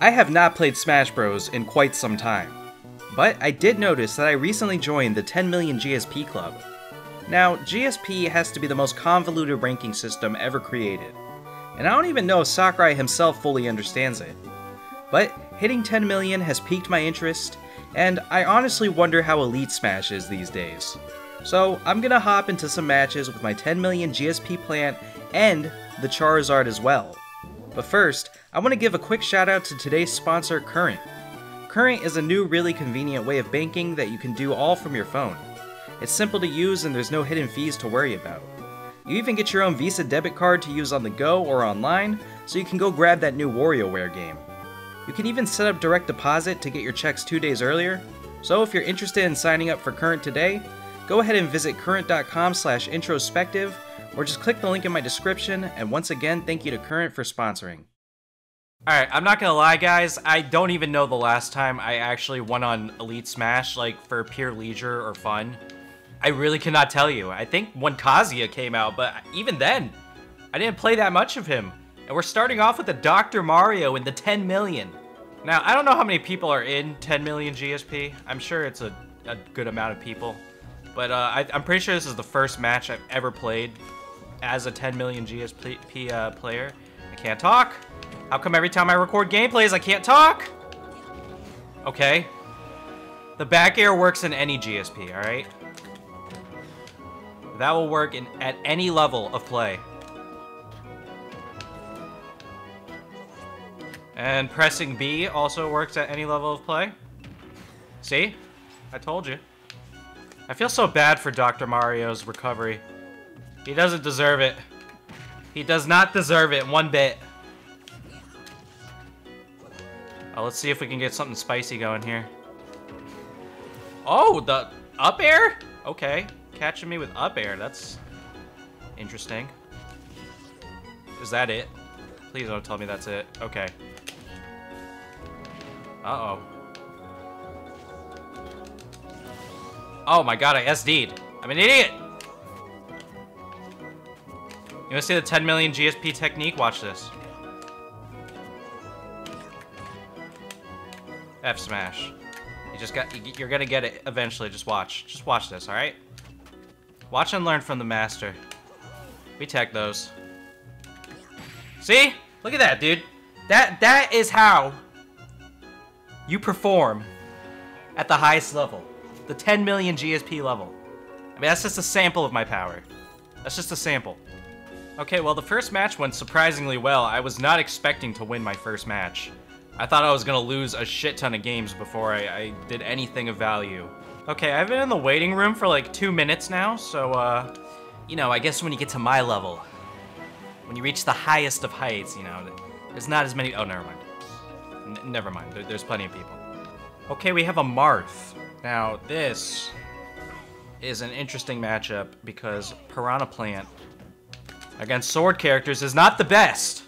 I have not played Smash Bros. in quite some time, but I did notice that I recently joined the 10 million GSP club. Now, GSP has to be the most convoluted ranking system ever created, and I don't even know if Sakurai himself fully understands it. But hitting 10 million has piqued my interest, and I honestly wonder how Elite Smash is these days. So I'm gonna hop into some matches with my 10 million GSP plant and the Charizard as well. But first, I want to give a quick shout out to today's sponsor, Current. Current is a new, really convenient way of banking that you can do all from your phone. It's simple to use and there's no hidden fees to worry about. You even get your own Visa debit card to use on the go or online, so you can go grab that new WarioWare game. You can even set up direct deposit to get your checks two days earlier. So if you're interested in signing up for Current today, go ahead and visit current.com slash introspecktive or just click the link in my description, and once again, thank you to Current for sponsoring. Alright, I'm not gonna lie, guys. I don't even know the last time I actually won on Elite Smash, like, for pure leisure or fun. I really cannot tell you. I think when Kazuya came out, but even then, I didn't play that much of him. And we're starting off with the Dr. Mario in the 10 million. Now, I don't know how many people are in 10 million GSP. I'm sure it's a, a good amount of people. But uh, I, am pretty sure this is the first match I've ever played as a 10 million GSP uh, player. I can't talk. How come every time I record gameplays, I can't talk? Okay. The back air works in any GSP, alright? That will work in at any level of play. And pressing B also works at any level of play. See? I told you. I feel so bad for Dr. Mario's recovery. He doesn't deserve it. He does not deserve it one bit. Oh, let's see if we can get something spicy going here. Oh, the up air? Okay. Catching me with up air. That's interesting. Is that it? Please don't tell me that's it. Okay. Uh-oh. Oh my god, I SD'd. I'm an idiot! You wanna see the 10 million GSP technique? Watch this. F smash. You just got, you're gonna get it eventually, just watch. Just watch this, alright? Watch and learn from the master. We tech those. See? Look at that, dude. That That is how you perform at the highest level. The 10 million GSP level. I mean, that's just a sample of my power. That's just a sample. Okay, well, the first match went surprisingly well. I was not expecting to win my first match. I thought I was gonna lose a shit ton of games before I, I did anything of value. Okay, I've been in the waiting room for like two minutes now, so, uh, you know, I guess when you get to my level, when you reach the highest of heights, you know, there's not as many- oh, never mind. N never mind, there, there's plenty of people. Okay, we have a Marth. Now, this is an interesting matchup because Piranha Plant against sword characters is not the best.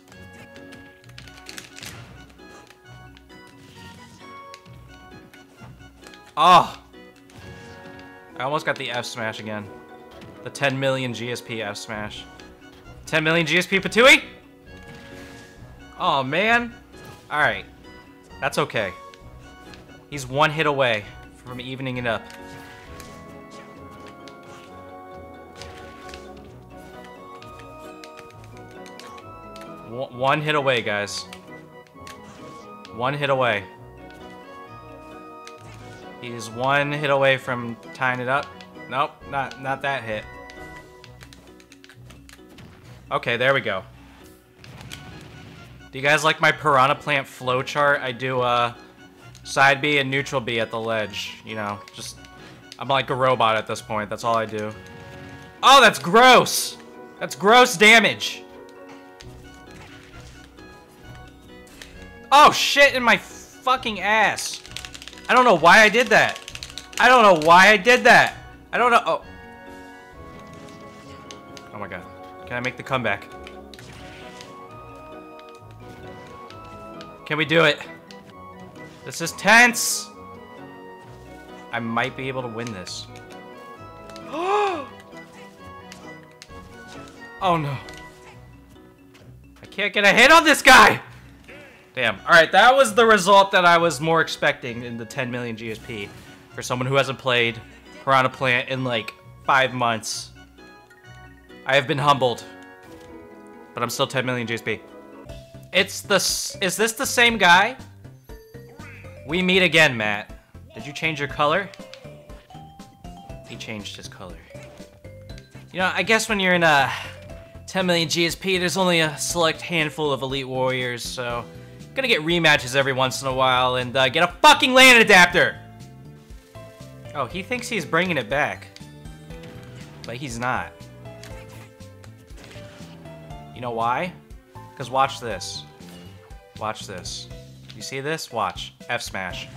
Oh! I almost got the F smash again. The 10 million GSP F smash. 10 million GSP Ptooie? Oh man. Alright. That's okay. He's one hit away from evening it up. One hit away, guys. One hit away. He's one hit away from tying it up. Nope, not not that hit. Okay, there we go. Do you guys like my Piranha Plant flowchart? I do uh, side B and neutral B at the ledge. You know, just... I'm like a robot at this point. That's all I do. Oh, that's gross! That's gross damage! Oh, shit in my fucking ass. I don't know why I did that. I don't know why I did that. I don't know. Oh. Oh my god. Can I make the comeback? Can we do it? This is tense. I might be able to win this. oh no. I can't get a hit on this guy. Damn. Alright, that was the result that I was more expecting in the 10 million GSP for someone who hasn't played Piranha Plant in like five months. I have been humbled. But I'm still 10 million GSP. It's the... Is this the same guy? We meet again, Matt. Did you change your color? He changed his color. You know, I guess when you're in a 10 million GSP, there's only a select handful of Elite Warriors, so... Gonna get rematches every once in a while and uh, get a fucking LAN adapter! Oh, he thinks he's bringing it back. But he's not. You know why? Because watch this. Watch this. You see this? Watch. F smash.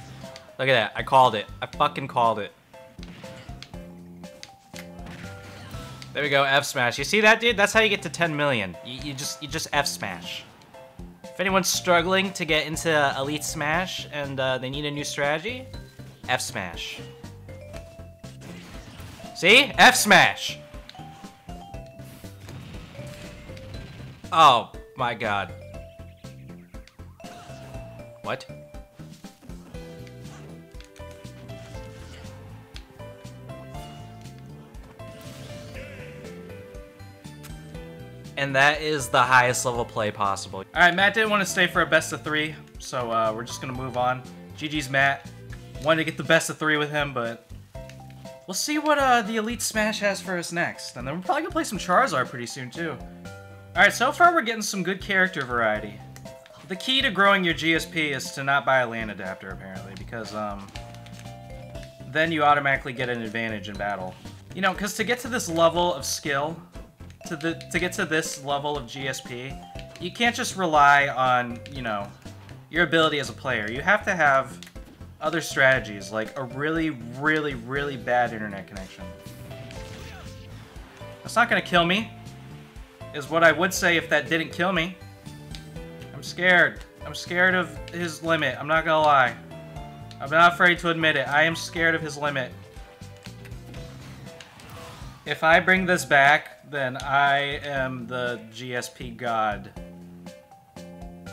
Look at that. I called it. I fucking called it. There we go. F smash. You see that, dude? That's how you get to 10 million. You, you just you just F smash. If anyone's struggling to get into Elite Smash and uh, they need a new strategy, F smash. See? F smash. Oh my god. What? And that is the highest level play possible. Alright, Matt didn't want to stay for a best of three, so uh, we're just going to move on. GG's Matt. Wanted to get the best of three with him, but we'll see what uh, the Elite Smash has for us next. And then we're probably going to play some Charizard pretty soon, too. Alright, so far we're getting some good character variety. The key to growing your GSP is to not buy a LAN adapter, apparently, because um, then you automatically get an advantage in battle. You know, because to get to this level of skill, to the to get to this level of GSP, you can't just rely on, you know, your ability as a player. You have to have other strategies, like a really, really, really bad internet connection. That's not gonna kill me, is what I would say if that didn't kill me. I'm scared. I'm scared of his limit, I'm not gonna lie. I'm not afraid to admit it. I am scared of his limit. If I bring this back, then I am the GSP god.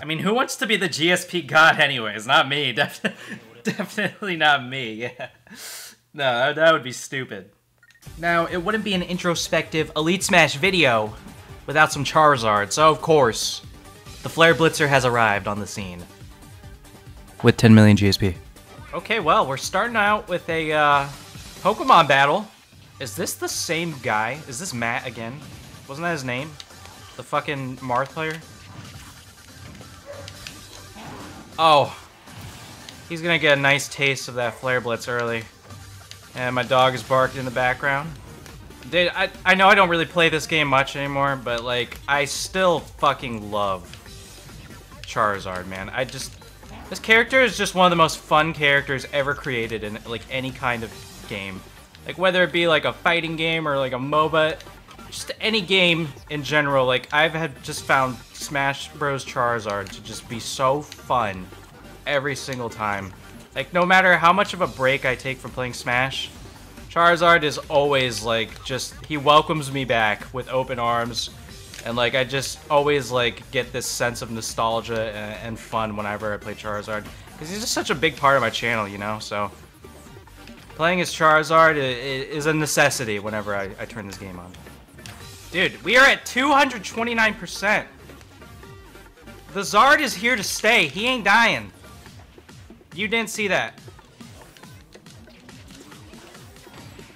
I mean, who wants to be the GSP god anyways? Not me. Def definitely not me. Yeah. No, that would be stupid. Now, it wouldn't be an IntroSpecktive Elite Smash video without some Charizard, so of course, the Flare Blitzer has arrived on the scene. With 10 million GSP. Okay, well, we're starting out with a uh, Pokemon battle. Is this the same guy? Is this Matt again? Wasn't that his name? The fucking Marth player? Oh. He's gonna get a nice taste of that Flare Blitz early. And my dog is barking in the background. Dude, I, I know I don't really play this game much anymore, but like, I still fucking love Charizard, man. I just... This character is just one of the most fun characters ever created in like any kind of game. Like whether it be like a fighting game or like a MOBA, just any game in general, like I've had just found Smash Bros. Charizard to just be so fun every single time. Like no matter how much of a break I take from playing Smash, Charizard is always like just he welcomes me back with open arms and like I just always like get this sense of nostalgia and, and fun whenever I play Charizard because he's just such a big part of my channel, you know. So playing as Charizard is a necessity whenever I, I turn this game on. Dude, we are at 229%. The Zard is here to stay. He ain't dying. You didn't see that.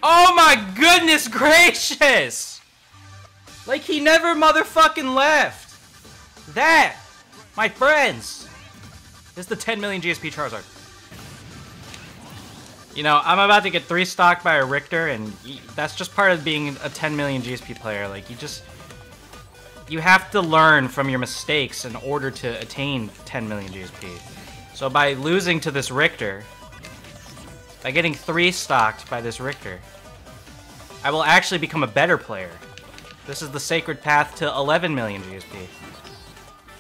Oh my goodness gracious! Like he never motherfucking left. That, my friends, This is the 10 million GSP Charizard. You know, I'm about to get three stocked by a Richter, and that's just part of being a 10 million GSP player. Like, you just... You have to learn from your mistakes in order to attain 10 million GSP. So by losing to this Richter, by getting three stocked by this Richter, I will actually become a better player. This is the sacred path to 11 million GSP.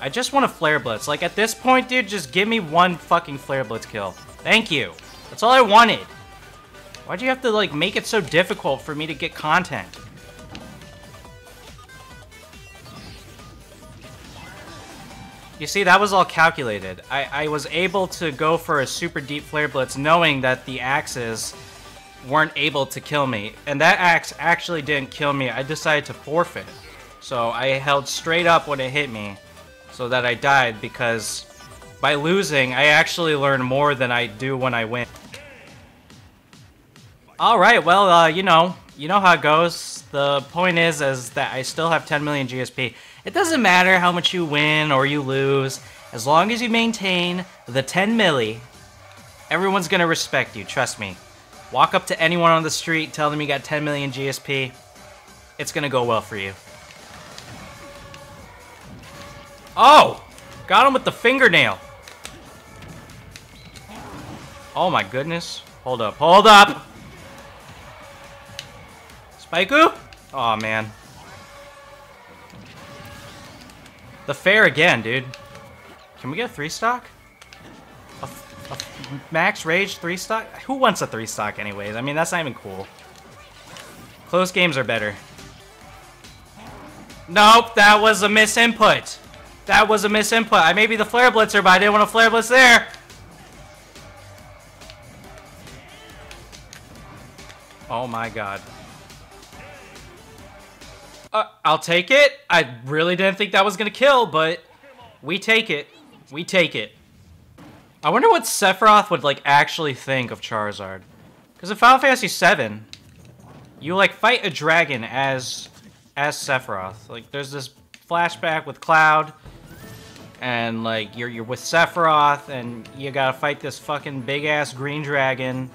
I just want a Flare Blitz. Like, at this point, dude, just give me one fucking Flare Blitz kill. Thank you. That's all I wanted. Why'd you have to, like, make it so difficult for me to get content? You see, that was all calculated. I, I was able to go for a super deep Flare Blitz knowing that the axes weren't able to kill me. And that axe actually didn't kill me. I decided to forfeit. So I held straight up when it hit me so that I died because by losing, I actually learn more than I do when I win. Alright, well, uh, you know, you know how it goes. The point is, is that I still have 10 million GSP. It doesn't matter how much you win or you lose, as long as you maintain the 10 milli, everyone's gonna respect you, trust me. Walk up to anyone on the street, tell them you got 10 million GSP, it's gonna go well for you. Oh! Got him with the fingernail. Oh my goodness. Hold up, hold up! Spikeu? Oh man. The fair again, dude. Can we get a three stock? A, a max rage three stock? Who wants a three stock anyways? I mean, that's not even cool. Close games are better. Nope, that was a misinput. That was a misinput. I may be the flare blitzer, but I didn't want a flare blitz there. Oh my god. Uh, I'll take it. I really didn't think that was gonna kill, but we take it. We take it. I wonder what Sephiroth would like actually think of Charizard. Because in Final Fantasy VII, you like fight a dragon as as Sephiroth. Like there's this flashback with Cloud, and like you're you're with Sephiroth, and you gotta fight this fucking big ass green dragon.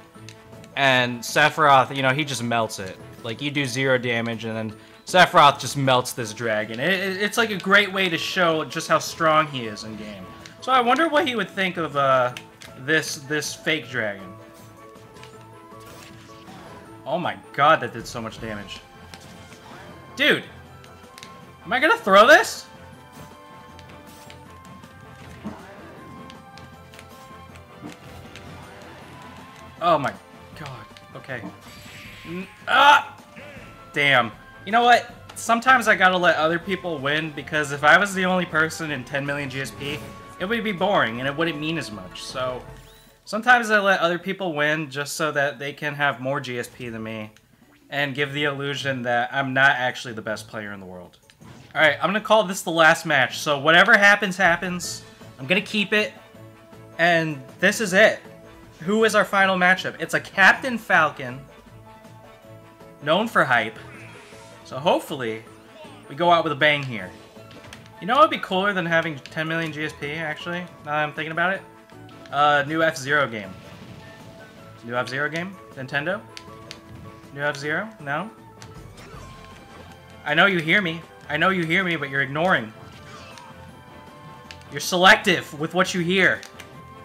And Sephiroth, you know, he just melts it. Like you do zero damage, and then Sephiroth just melts this dragon. It, it, it's like a great way to show just how strong he is in game. So I wonder what he would think of uh, this this fake dragon. Oh my god, that did so much damage. Dude! Am I gonna throw this? Oh my god. Okay. N ah! Damn. You know what? Sometimes I gotta let other people win because if I was the only person in 10 million GSP, it would be boring and it wouldn't mean as much. So sometimes I let other people win just so that they can have more GSP than me and give the illusion that I'm not actually the best player in the world. Alright, I'm gonna call this the last match. So whatever happens, happens. I'm gonna keep it. And this is it. Who is our final matchup? It's a Captain Falcon, known for hype. So hopefully, we go out with a bang here. You know what would be cooler than having 10 million GSP, actually, now I'm thinking about it? Uh, new F-Zero game. New F-Zero game? Nintendo? New F-Zero? No? I know you hear me. I know you hear me, but you're ignoring. You're selective with what you hear.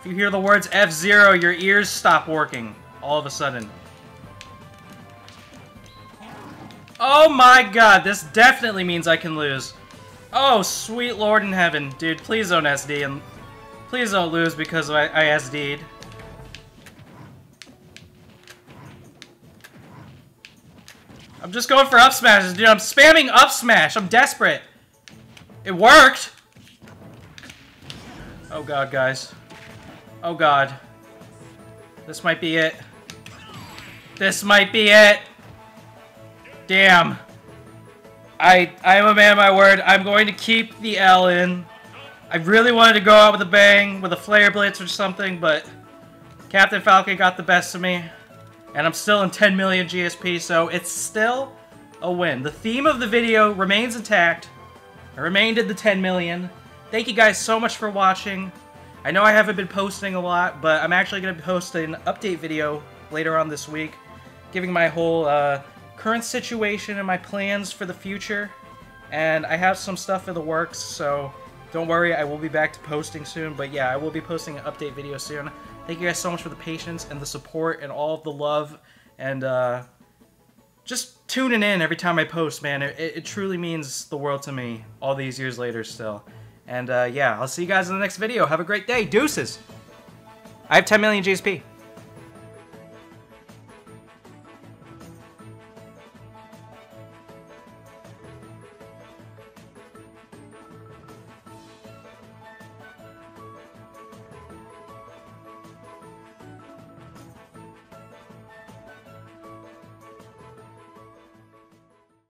If you hear the words F-Zero, your ears stop working all of a sudden. Oh my god, this definitely means I can lose. Oh, sweet lord in heaven. Dude, please don't SD and please don't lose because I, I SD'd. I'm just going for up smashes, dude. I'm spamming up smash. I'm desperate. It worked. Oh god, guys. Oh god. This might be it. This might be it. Damn. I I am a man of my word. I'm going to keep the L in. I really wanted to go out with a bang, with a Flare Blitz or something, but Captain Falcon got the best of me. And I'm still in 10 million GSP, so it's still a win. The theme of the video remains intact. I remained at the 10 million. Thank you guys so much for watching. I know I haven't been posting a lot, but I'm actually going to post an update video later on this week, giving my whole uh, current situation and my plans for the future. And I have some stuff in the works, so don't worry, I will be back to posting soon. But yeah, I will be posting an update video soon. Thank you guys so much for the patience and the support and all of the love and uh, just tuning in every time I post, man. It, it, truly means the world to me all these years later still. And uh, yeah, I'll see you guys in the next video. Have a great day. Deuces! I have 10 million GSP.